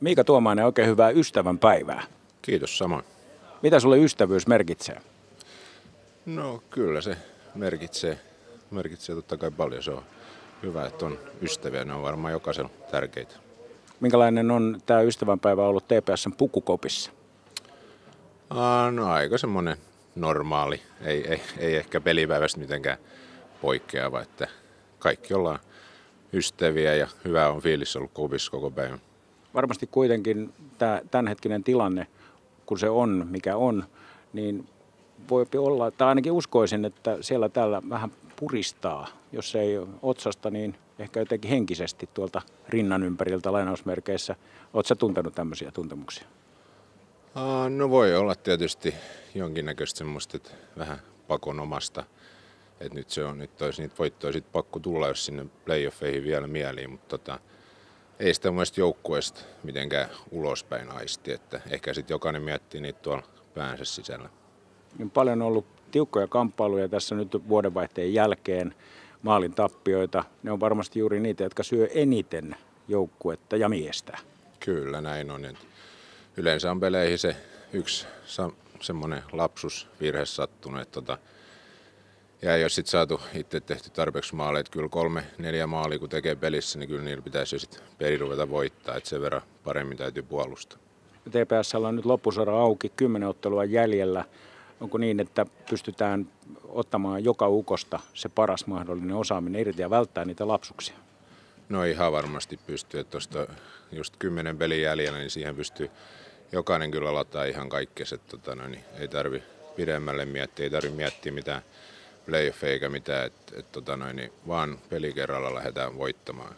Miika Tuomainen, oikein hyvää ystävän päivää. Kiitos samoin. Mitä sulle ystävyys merkitsee? No kyllä se merkitsee, merkitsee totta kai paljon. Se on hyvä, että on ystäviä. Ne on varmaan jokaisella tärkeitä. Minkälainen on tämä ystävänpäivä ollut TPSn pukukopissa? Aa, no aika semmoinen normaali. Ei, ei, ei ehkä pelipäivästä mitenkään poikkeava, että kaikki ollaan ystäviä ja hyvä on fiilis ollut kopissa koko päivän. Varmasti kuitenkin tämä tämänhetkinen tilanne, kun se on mikä on, niin voi olla, tai ainakin uskoisin, että siellä täällä vähän puristaa, jos ei otsasta, niin ehkä jotenkin henkisesti tuolta rinnan ympäriltä lainausmerkeissä. Oletko tuntenut tämmöisiä tuntemuksia? No voi olla tietysti jonkinnäköistä semmoista, että vähän pakonomasta. Että nyt, se on, nyt olisi niitä voittoja sit pakko tulla, jos sinne playoffeihin vielä mieliin, mutta tota, ei sitä mun joukkueesta mitenkään ulospäin aisti, että ehkä sitten jokainen miettii niitä tuolla päänsä sisällä. Niin paljon on ollut tiukkoja kamppailuja tässä nyt vuodenvaihteen jälkeen, maalin tappioita. Ne on varmasti juuri niitä, jotka syö eniten joukkuetta ja miestä. Kyllä näin on. Yleensä on peleihin se yksi semmoinen lapsusvirhe sattunut, että tota, ja jos sitten saatu itse tehty tarpeeksi maaleja, että kyllä kolme, neljä maalia kun tekee pelissä, niin kyllä niillä pitäisi jo sitten peli ruveta voittaa, että sen verran paremmin täytyy puolustaa. TPS on nyt loppusora auki, kymmenen ottelua jäljellä. Onko niin, että pystytään ottamaan joka ukosta se paras mahdollinen osaaminen irti ja välttää niitä lapsuksia? No ihan varmasti pystyy, että tuosta just kymmenen pelin jäljellä, niin siihen pystyy jokainen kyllä lataa ihan kaikkea, tota, no, niin ei tarvi pidemmälle miettiä, ei tarvi miettiä mitään playoff eikä mitään, että et, tota, niin vaan peli kerralla lähdetään voittamaan.